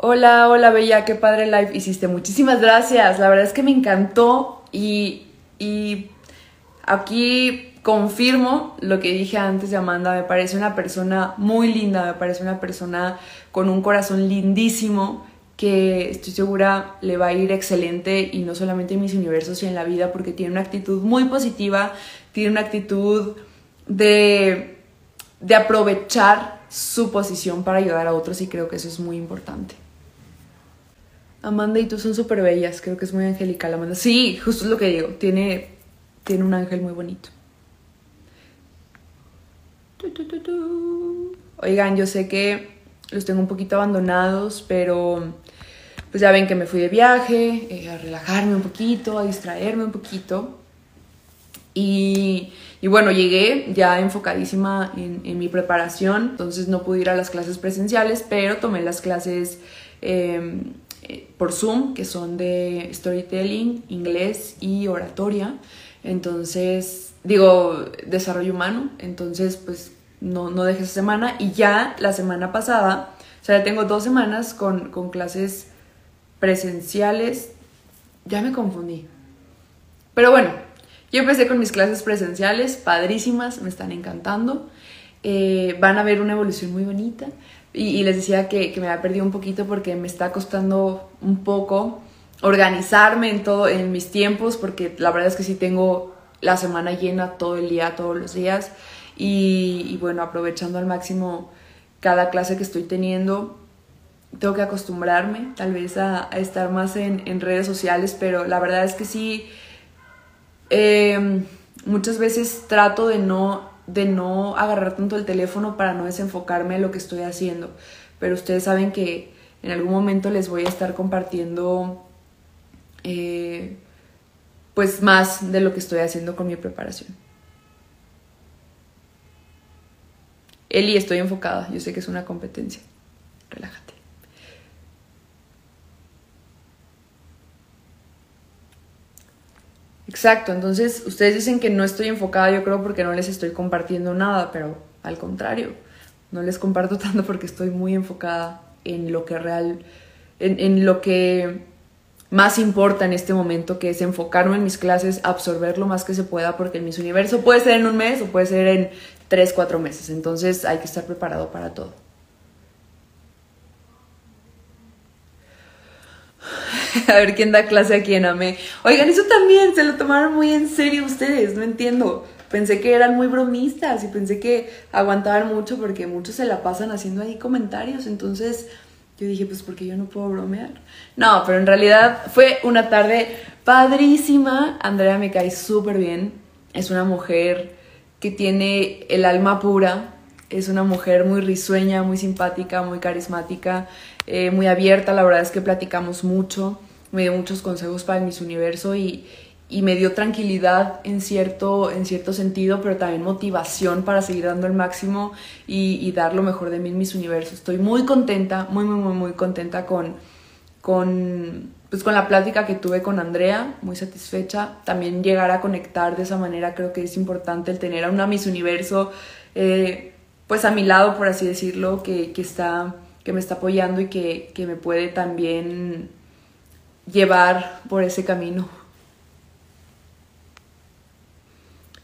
Hola, hola Bella, qué padre live hiciste. Muchísimas gracias. La verdad es que me encantó y, y aquí confirmo lo que dije antes de Amanda. Me parece una persona muy linda, me parece una persona con un corazón lindísimo que estoy segura le va a ir excelente y no solamente en mis universos y en la vida porque tiene una actitud muy positiva, tiene una actitud de, de aprovechar su posición para ayudar a otros y creo que eso es muy importante. Amanda y tú son súper bellas, creo que es muy angelical Amanda. Sí, justo es lo que digo, tiene, tiene un ángel muy bonito. Oigan, yo sé que los tengo un poquito abandonados, pero pues ya ven que me fui de viaje, eh, a relajarme un poquito, a distraerme un poquito. Y, y bueno, llegué ya enfocadísima en, en, mi preparación, entonces no pude ir a las clases presenciales, pero tomé las clases eh, por Zoom, que son de storytelling, inglés y oratoria. Entonces, digo, desarrollo humano. Entonces, pues no, no dejé esa semana. Y ya la semana pasada, o sea, ya tengo dos semanas con, con clases presenciales. Ya me confundí. Pero bueno, yo empecé con mis clases presenciales, padrísimas, me están encantando. Eh, van a ver una evolución muy bonita. Y, les decía que, que, me había perdido un poquito porque me está costando un poco organizarme en todo, en mis tiempos, porque la verdad es que sí tengo la semana llena todo el día, todos los días. Y, bueno, aprovechando al máximo cada clase que estoy teniendo, tengo que acostumbrarme tal vez a, estar más en, en, redes sociales, pero la verdad es que sí, eh, muchas veces trato de no de no agarrar tanto el teléfono para no desenfocarme en lo que estoy haciendo. Pero ustedes saben que en algún momento les voy a estar compartiendo eh, pues más de lo que estoy haciendo con mi preparación. Eli, estoy enfocada. Yo sé que es una competencia. Relájate. Exacto, entonces ustedes dicen que no estoy enfocada, yo creo porque no les estoy compartiendo nada, pero al contrario, no les comparto tanto porque estoy muy enfocada en lo que real, en, en lo que más importa en este momento, que es enfocarme en mis clases, absorber lo más que se pueda, porque en mis universo puede ser en un mes o puede ser en tres, cuatro meses, entonces hay que estar preparado para todo. a ver quién da clase aquí en AME. Oigan, eso también se lo tomaron muy en serio ustedes, no entiendo. Pensé que eran muy bromistas y pensé que aguantaban mucho porque muchos se la pasan haciendo ahí comentarios. Entonces yo dije, pues porque yo no puedo bromear. No, pero en realidad fue una tarde padrísima. Andrea me cae súper bien. Es una mujer que tiene el alma pura. Es una mujer muy risueña, muy simpática, muy carismática, eh, muy abierta. La verdad es que platicamos mucho me dio muchos consejos para el Miss Universo y, y me dio tranquilidad en cierto, en cierto sentido, pero también motivación para seguir dando el máximo y, y dar lo mejor de mí en Miss Universo. Estoy muy contenta, muy, muy, muy, muy contenta con, con, pues con la plática que tuve con Andrea, muy satisfecha. También llegar a conectar de esa manera creo que es importante el tener a una Miss Universo eh, pues a mi lado, por así decirlo, que, que, está, que me está apoyando y que, que me puede también llevar por ese camino.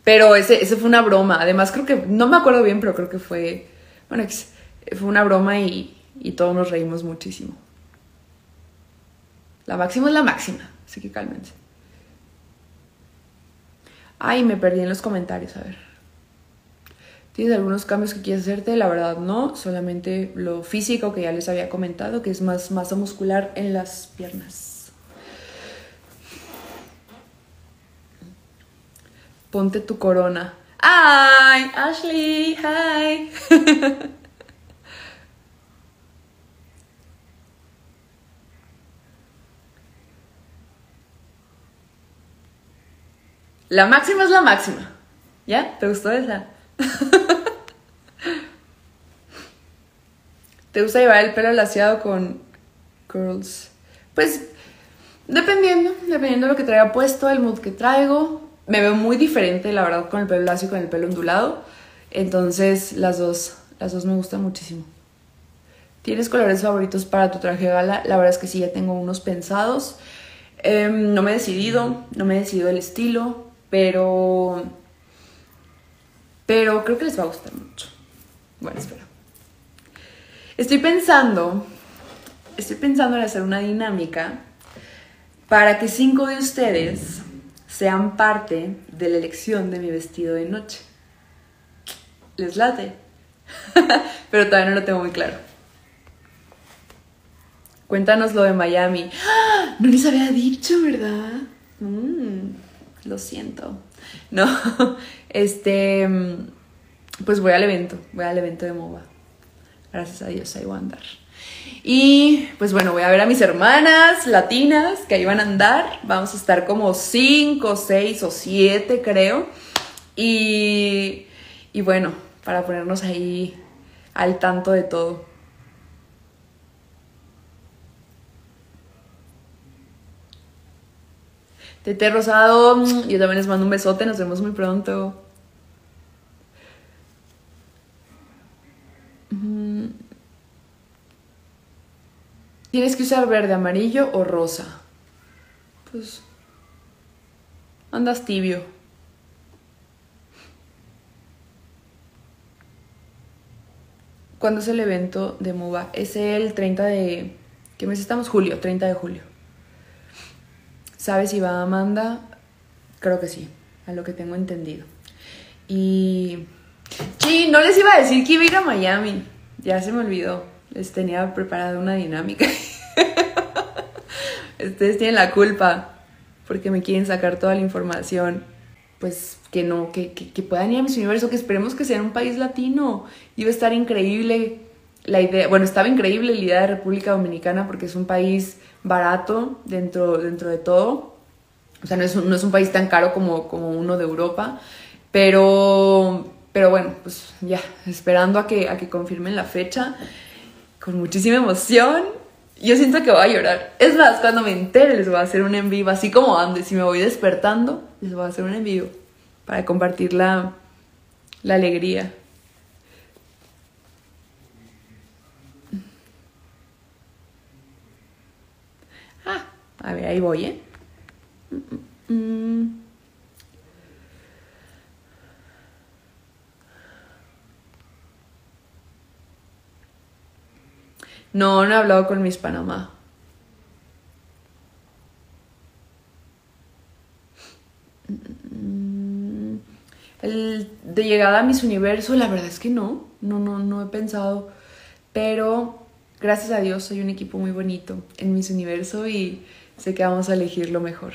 Pero ese, ese fue una broma. Además, creo que, no me acuerdo bien, pero creo que fue, bueno, fue una broma y, y todos nos reímos muchísimo. La máxima es la máxima, así que cálmense. Ay, me perdí en los comentarios, a ver. ¿Tienes algunos cambios que quieres hacerte? La verdad no, solamente lo físico que ya les había comentado, que es más masa muscular en las piernas. Ponte tu corona. ¡Ay! Ashley, hi. La máxima es la máxima. ¿Ya? ¿Te gustó esa? ¿Te gusta llevar el pelo laciado con curls? Pues dependiendo, dependiendo de lo que traiga puesto, el mood que traigo me veo muy diferente, la verdad, con el pelo lacio y con el pelo ondulado. Entonces, las dos, las dos me gustan muchísimo. ¿Tienes colores favoritos para tu traje de gala? La verdad es que sí, ya tengo unos pensados. Em, no me he decidido, no me he decidido el estilo, pero... Pero creo que les va a gustar mucho. Bueno, espera. Estoy pensando, estoy pensando en hacer una dinámica para que cinco de ustedes sean parte de la elección de mi vestido de noche. ¿Les late? Pero todavía no lo tengo muy claro. Cuéntanos lo de Miami. No les había dicho, ¿verdad? Mm, lo siento. No, este, pues voy al evento, voy al evento de MOVA. Gracias a Dios, ahí voy a andar. Y pues bueno, voy a ver a mis hermanas latinas que ahí van a andar. Vamos a estar como cinco, seis o siete, creo. Y, y bueno, para ponernos ahí al tanto de todo. Tete Rosado, yo también les mando un besote, nos vemos muy pronto. Tienes que usar verde, amarillo o rosa. Pues andas tibio. ¿Cuándo es el evento de MUBA? Es el 30 de... ¿Qué mes estamos? Julio, 30 de julio. ¿Sabes si va Amanda? Creo que sí, a lo que tengo entendido. Y... Sí, no les iba a decir que iba a ir a Miami. Ya se me olvidó. Les tenía preparada una dinámica. Ustedes tienen la culpa porque me quieren sacar toda la información. Pues que no, que, que, puedan ir a Miss Universo, que esperemos que sea un país latino. Iba a estar increíble la idea, bueno, estaba increíble la idea de República Dominicana porque es un país barato dentro, dentro de todo. O sea, no es, un, no es un país tan caro como, como uno de Europa. Pero, pero bueno, pues ya, esperando a que, a que confirmen la fecha, con muchísima emoción. Yo siento que voy a llorar. Es más, cuando me entere les voy a hacer un en vivo, así como antes, si me voy despertando, les voy a hacer un en vivo para compartir la, la alegría. A ver, ahí voy, ¿eh? No, no he hablado con mis Panamá. El de llegada a mis universo, la verdad es que no, no, no, no he pensado, pero gracias a Dios soy un equipo muy bonito en mis universo y sé que vamos a elegir lo mejor.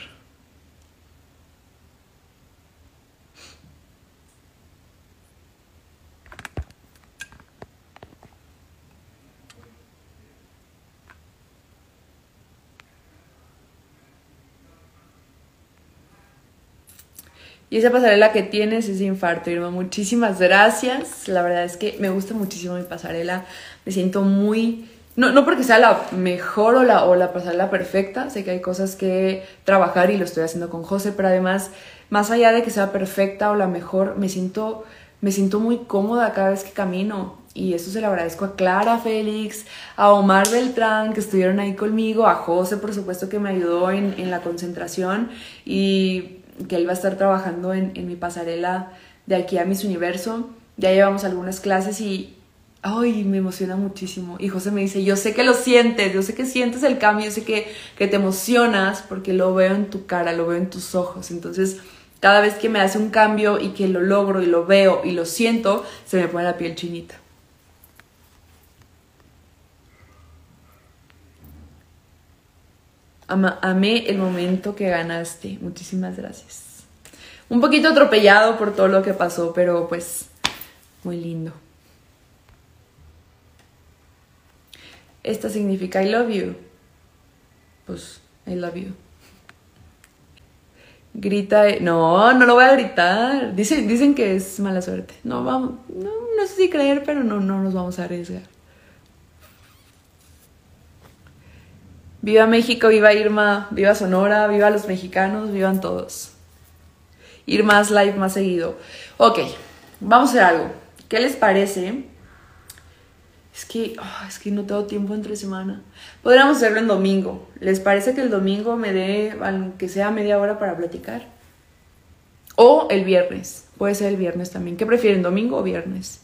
Y esa pasarela que tienes es infarto, Irma. Muchísimas gracias. La verdad es que me gusta muchísimo mi pasarela. Me siento muy no, no porque sea la mejor o la, o la pasarela perfecta, sé que hay cosas que trabajar y lo estoy haciendo con José, pero además, más allá de que sea perfecta o la mejor, me siento, me siento muy cómoda cada vez que camino. Y eso se lo agradezco a Clara Félix, a Omar Beltrán, que estuvieron ahí conmigo, a José, por supuesto, que me ayudó en, en la concentración y que él va a estar trabajando en, en mi pasarela de aquí a Miss Universo. Ya llevamos algunas clases y, ay, me emociona muchísimo. Y José me dice, yo sé que lo sientes, yo sé que sientes el cambio, yo sé que, que te emocionas porque lo veo en tu cara, lo veo en tus ojos. Entonces, cada vez que me hace un cambio y que lo logro y lo veo y lo siento, se me pone la piel chinita. Amé el momento que ganaste. Muchísimas gracias. Un poquito atropellado por todo lo que pasó, pero pues muy lindo. esta significa I love you. Pues, I love you. Grita, no, no lo voy a gritar. Dicen, dicen que es mala suerte. No, vamos, no, no sé si creer, pero no, no nos vamos a arriesgar. Viva México, viva Irma, viva Sonora, viva los mexicanos, vivan todos. Ir más live más seguido. Ok, vamos a hacer algo. ¿Qué les parece Es que, ah, es que no tengo tiempo entre semana. Podríamos hacerlo en domingo. ¿Les parece que el domingo me dé, aunque sea media hora para platicar? O el viernes. Puede ser el viernes también. ¿Qué prefieren, domingo o viernes?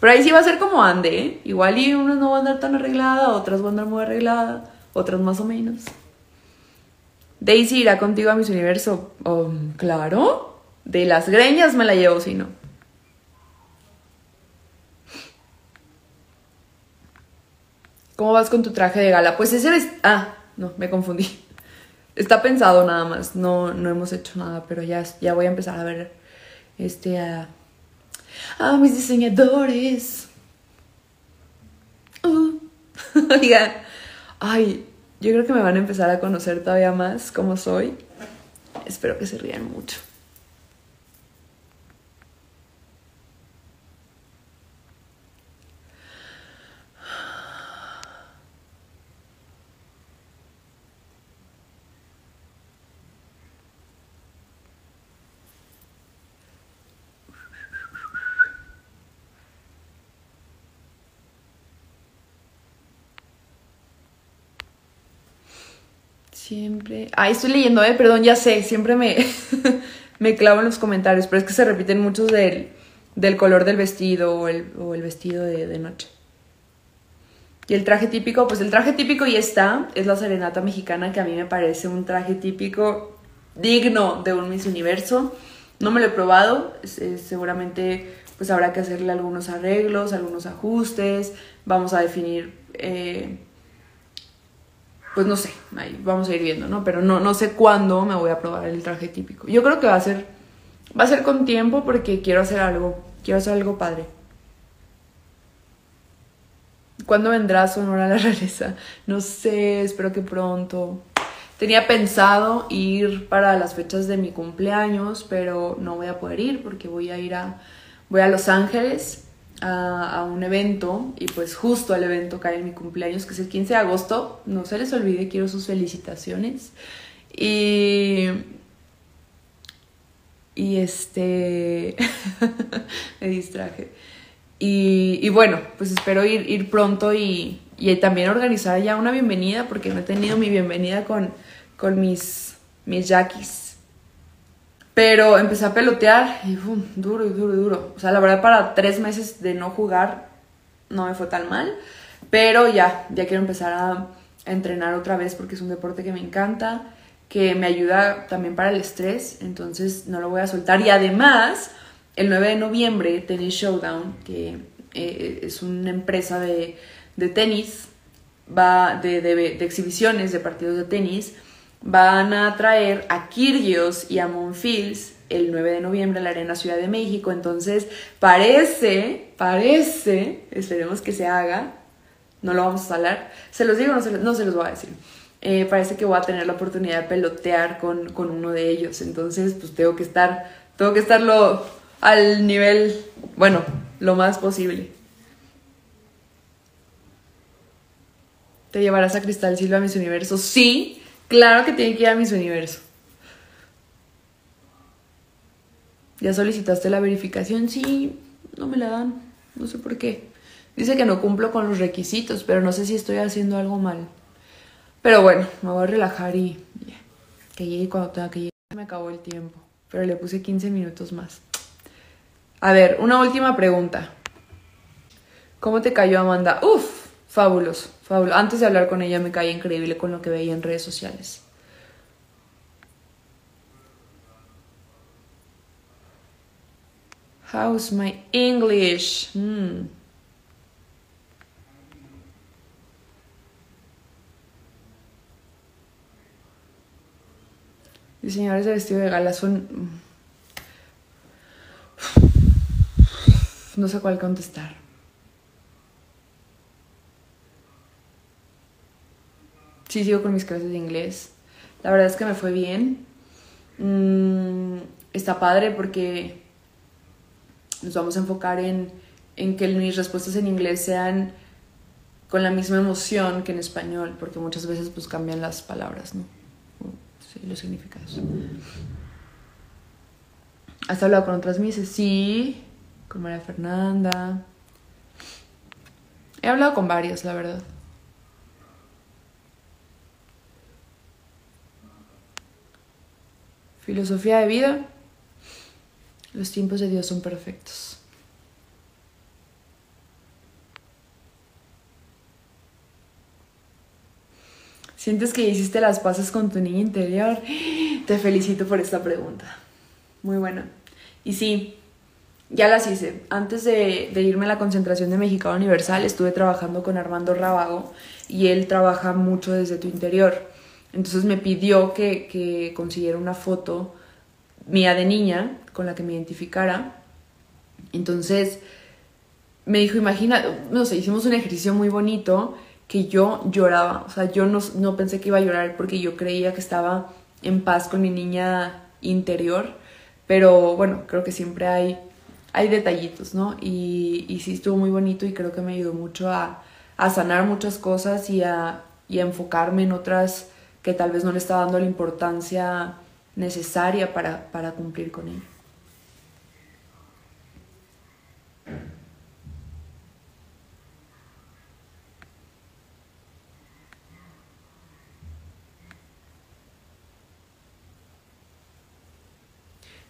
Pero ahí sí va a ser como ande, ¿eh? Igual y unas no van a andar tan arreglada, otras van a andar muy arreglada, otras más o menos. Daisy irá contigo a mis universo. Oh, claro. De las greñas me la llevo, si no. ¿Cómo vas con tu traje de gala? Pues ese es... Ah, no, me confundí. Está pensado nada más. No, no hemos hecho nada, pero ya, ya voy a empezar a ver este a mis diseñadores. Uh. Oigan, ay, yo creo que me van a empezar a conocer todavía más como soy. Espero que se rían mucho. Siempre. Ay, estoy leyendo, eh, perdón, ya sé, siempre me, me clavo en los comentarios, pero es que se repiten muchos del, del color del vestido o el, o el vestido de, de, noche. Y el traje típico, pues el traje típico ya está, es la serenata mexicana, que a mí me parece un traje típico digno de un Miss Universo. No me lo he probado, seguramente pues habrá que hacerle algunos arreglos, algunos ajustes, vamos a definir eh, pues no sé, ahí vamos a ir viendo, ¿no? Pero no, no sé cuándo me voy a probar el traje típico. Yo creo que va a ser, va a ser con tiempo porque quiero hacer algo, quiero hacer algo padre. ¿Cuándo vendrá Sonora a la realeza? No sé, espero que pronto. Tenía pensado ir para las fechas de mi cumpleaños, pero no voy a poder ir porque voy a ir a, voy a Los Ángeles a, un evento y pues justo al evento cae en mi cumpleaños, que es el 15 de agosto. No se les olvide, quiero sus felicitaciones. Y... Y este... me distraje. Y, y, bueno, pues espero ir, ir pronto y, y, también organizar ya una bienvenida, porque no he tenido mi bienvenida con, con mis, mis. Pero empecé a pelotear y duro y duro y duro. O sea, la verdad para tres meses de no jugar no me fue tan mal. Pero ya, ya quiero empezar a, entrenar otra vez porque es un deporte que me encanta, que me ayuda también para el estrés, entonces no lo voy a soltar. Y además, el 9 de noviembre, Tennis Showdown, que eh, es una empresa de, de tenis, va de, de exhibiciones de partidos de tenis, van a traer a Kirgios y a Monfils el 9 de noviembre a la Arena Ciudad de México. Entonces, parece, parece, esperemos que se haga, no lo vamos a hablar, se los digo, no se, no se los voy a decir. Eh, parece que voy a tener la oportunidad de pelotear con, con, uno de ellos. Entonces, pues tengo que estar, tengo que estarlo al nivel, bueno, lo más posible. ¿Te llevarás a Cristal Silva a mis universos? Sí, Claro que tiene que ir a mis universo. ¿Ya solicitaste la verificación? Sí, no me la dan. No sé por qué. Dice que no cumplo con los requisitos, pero no sé si estoy haciendo algo mal. Pero bueno, me voy a relajar y que llegue cuando tenga que llegar. Me acabó el tiempo, pero le puse 15 minutos más. A ver, una última pregunta. ¿Cómo te cayó Amanda? Uf, fabuloso. Antes de hablar con ella me caía increíble con lo que veía en redes sociales. How's my English? Mm. Diseñadores de vestido de gala son... Mm. No sé cuál contestar. Sí sigo con mis clases de inglés. La verdad es que me fue bien. Mm, está padre porque nos vamos a enfocar en, en que mis respuestas en inglés sean con la misma emoción que en español, porque muchas veces pues cambian las palabras, ¿no? Sí, los significados. ¿Has hablado con otras mises? Sí, con María Fernanda. He hablado con varias, la verdad. Filosofía de vida. Los tiempos de Dios son perfectos. ¿Sientes que hiciste las paces con tu niña interior? Te felicito por esta pregunta. Muy buena. Y sí, ya las hice. Antes de, irme a la concentración de Mexicano Universal, estuve trabajando con Armando Rábago y él trabaja mucho desde tu interior. Entonces me pidió que, que consiguiera una foto mía de niña con la que me identificara. Entonces me dijo, imagina, no sé, hicimos un ejercicio muy bonito que yo lloraba. O sea, yo no, no pensé que iba a llorar porque yo creía que estaba en paz con mi niña interior. Pero bueno, creo que siempre hay, hay detallitos, ¿no? Y, y sí estuvo muy bonito y creo que me ayudó mucho a, a sanar muchas cosas y a, y a enfocarme en otras que tal vez no le estaba dando la importancia necesaria para, para cumplir con ello.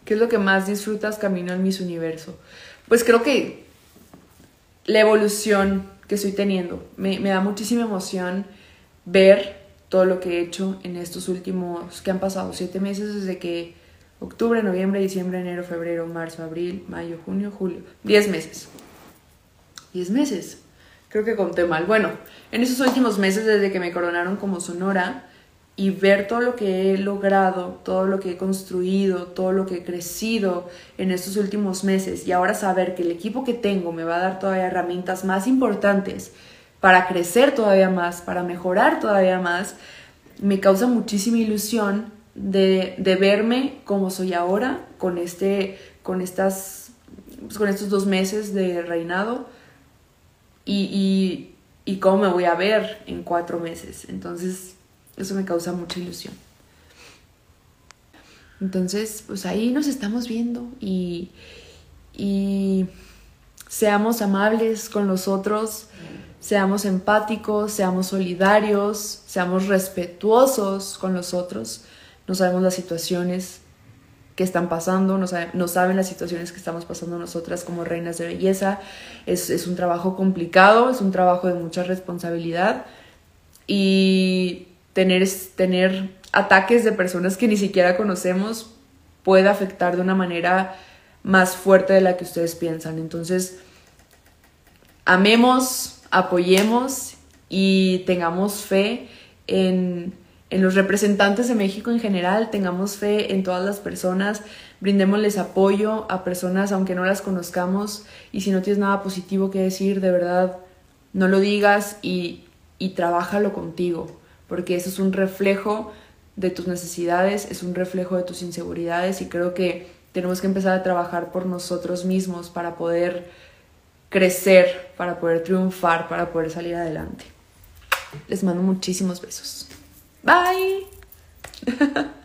¿Qué es lo que más disfrutas camino en mis universo? Pues creo que la evolución que estoy teniendo. Me, da muchísima emoción ver todo lo que he hecho en estos últimos, que han pasado siete meses desde que octubre, noviembre, diciembre, enero, febrero, marzo, abril, mayo, junio, julio. Diez meses. Diez meses. Creo que conté mal. Bueno, en esos últimos meses desde que me coronaron como Sonora, y ver todo lo que he logrado, todo lo que he construido, todo lo que he crecido en estos últimos meses y ahora saber que el equipo que tengo me va a dar todavía herramientas más importantes para crecer todavía más, para mejorar todavía más, me causa muchísima ilusión de, verme como soy ahora con, este, con, estas, pues, con estos dos meses de reinado y, y, y cómo me voy a ver en cuatro meses. Entonces, eso me causa mucha ilusión. Entonces, pues ahí nos estamos viendo y, y seamos amables con los otros, seamos empáticos, seamos solidarios, seamos respetuosos con los otros. No sabemos las situaciones que están pasando, no, saben, las situaciones que estamos pasando nosotras como reinas de belleza. Es, es un trabajo complicado, es un trabajo de mucha responsabilidad y tener, tener ataques de personas que ni siquiera conocemos puede afectar de una manera más fuerte de la que ustedes piensan. Entonces, amemos, apoyemos y tengamos fe en, en los representantes de México en general, tengamos fe en todas las personas, brindémosles apoyo a personas aunque no las conozcamos y si no tienes nada positivo que decir, de verdad, no lo digas y, y trabájalo contigo porque eso es un reflejo de tus necesidades, es un reflejo de tus inseguridades y creo que tenemos que empezar a trabajar por nosotros mismos para poder crecer, para poder triunfar, para poder salir adelante. Les mando muchísimos besos. Bye.